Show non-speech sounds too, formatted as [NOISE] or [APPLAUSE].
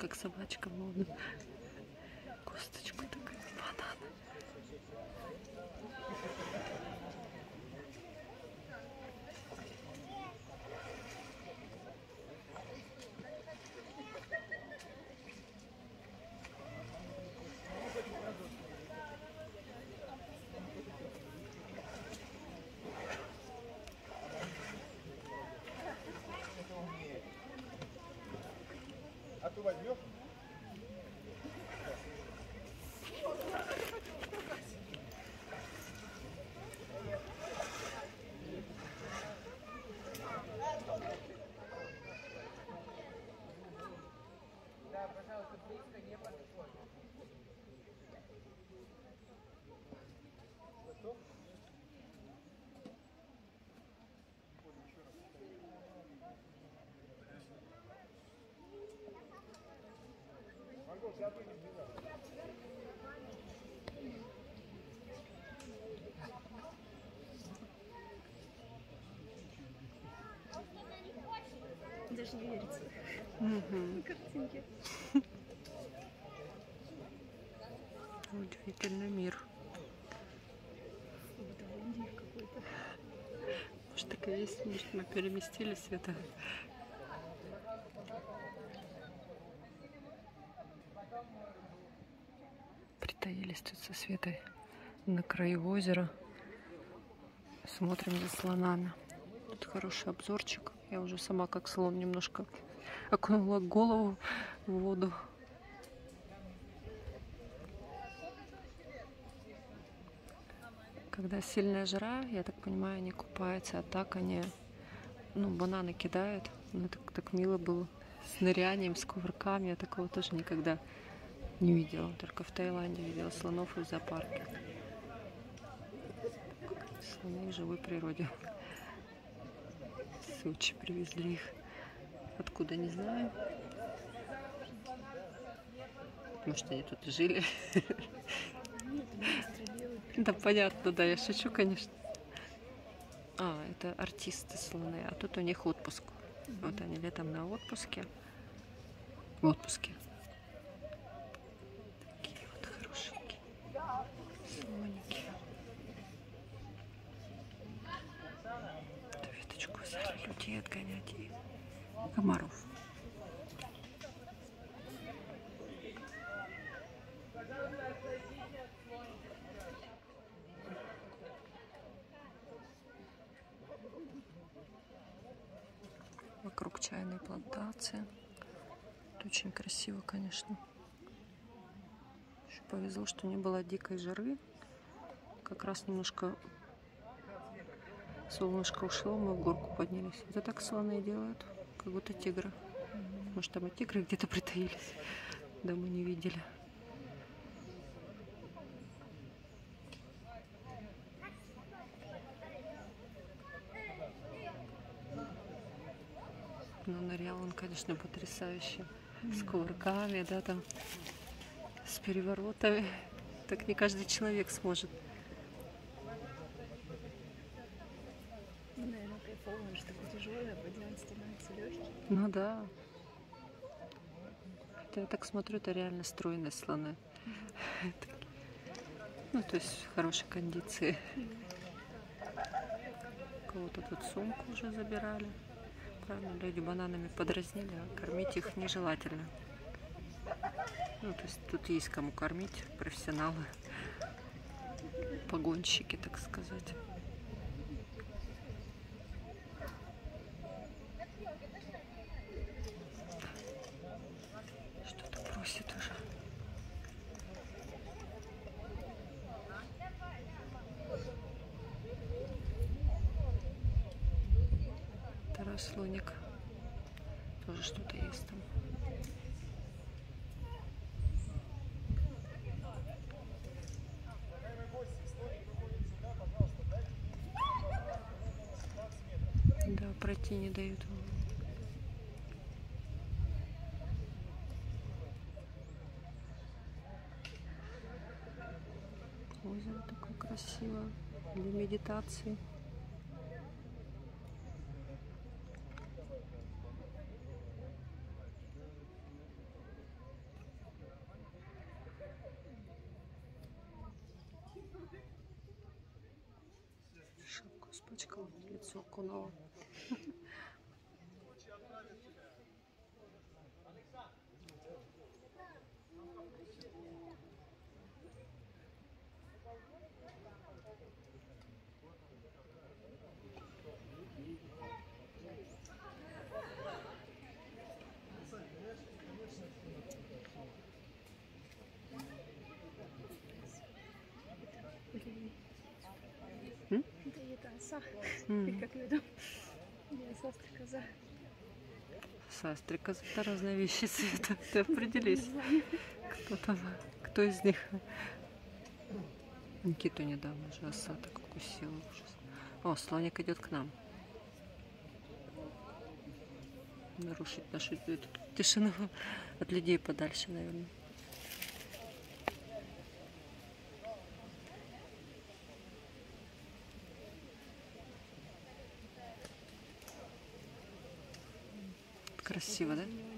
как собачка мовно. А ты возьмешь? Даже не верится. Мгм. Картинки. Удивительный мир. Может, так и есть, может, мы переместились это. Со Светой на краю озера. Смотрим за слонами. Тут хороший обзорчик. Я уже сама как слон немножко окунула голову в воду. Когда сильная жара, я так понимаю, они купаются, а так они, ну, бананы кидают. Ну, так, так мило было. С нырянием, с кувырками. Я такого тоже никогда не видела. Только в Таиланде видела слонов в зоопарке. Слоны в живой природе. С Сочи привезли их. Откуда, не знаю. Может, они тут и жили. Да, понятно, да, я шучу, конечно. А, это артисты слоны, а тут у них отпуск. Вот они летом на отпуске. В отпуске. Такие вот хорошенькие. Слоники. Эту людей отгонять и комаров. Вокруг чайной плантации. Это очень красиво, конечно. Еще повезло, что не было дикой жары. Как раз немножко солнышко ушло, мы в горку поднялись. Это так слоны делают, как будто тигры. Может, там и тигры где-то притаились. Да мы не видели. Ну, нырял он, конечно, потрясающе. С кувырками, да, там, с переворотами. Так не каждый человек сможет. Ну, кайфово, что такое тяжелое, поднимать становится легким. Ну да. Хотя я так смотрю, это реально стройные слоны. Ну, то есть в хорошей кондиции. Кого-то тут сумку уже забирали. Правильно, люди бананами подразнили, а кормить их нежелательно. Ну, то есть тут есть кому кормить, профессионалы, погонщики, так сказать. Что-то просит уже. Второй слоник. Тоже что-то есть там. Да, пройти не дают. Озеро такое красивое для медитации. そこの Это не та оса. М. Или как оса, стрекоза. Састрика это разные вещи [LAUGHS] цвета. Ты определись, кто там, кто из них. Никиту недавно же оса так укусила. Ужас. О, слоник идет к нам. Нарушить нашу эту тишину от людей подальше, наверное. Красиво, да? У него никого